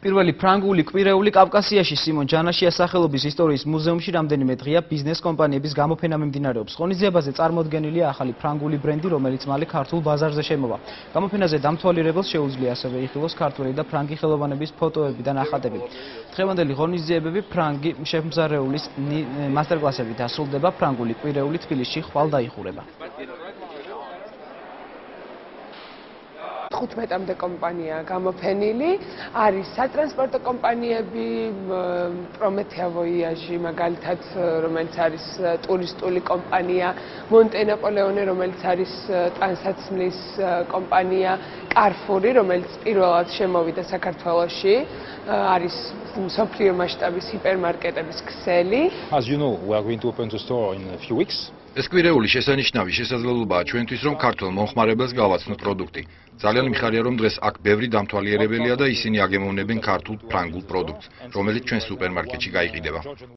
პირველი ფრანგული კვირეული კავკასიაში სიმონ ჯანაშიას სახელობის ისტორიის მუზეუმში რამდენიმე დღეა ბიზნეს კომპანიების გამოფენა მიმდინარეობს. ხონიზიებაზე წარმოდგენილია ახალი ფრანგული ბრენდი, რომელიც მალე ქართულ ბაზარზე შემოვა. გამოფენაზე დამთვალიერებელს შეუძლია ასევე იხილოს ქართული და ფრანგი ხელოვანების ფოტოები და ნახატები. დღევანდელი ღონისძიებები ფრანგი შეფმზარეულის მასტერკლასებით დასრულდება ფრანგული კვირეული თბილისში ხვალ დაიხურება. 15-მდე კომპანია გამოფენილი, არის სატრანსპორტო კომპანიები, პრომეთეა ვოიაჟი, მაგალითად, რომელიც არის ტურისტული კომპანია, მონტენაპოლეონე, რომელიც არის ტრანსაცმლის კომპანია, კარფური, რომელიც პირველად შემოვიდა საქართველოში, არის სოფლიო მასშტაბის ჰიპერმარკეტების ქსელი. As you know, we are going to open the store in a few weeks. ეს კვირეული შესანიშნავი შესაძლებლობაა ჩვენთვის, რომ ქართულ მომხმარებელს გავაცნოთ პროდუქტი. ძალიან მიხარია, რომ დღეს აქ ბევრი დამთვალიერებელია და ისინი აგემოვნებენ ქართულ ფრანგულ პროდუქტს, რომელიც ჩვენ სუპერმარკეტში გაიყიდება.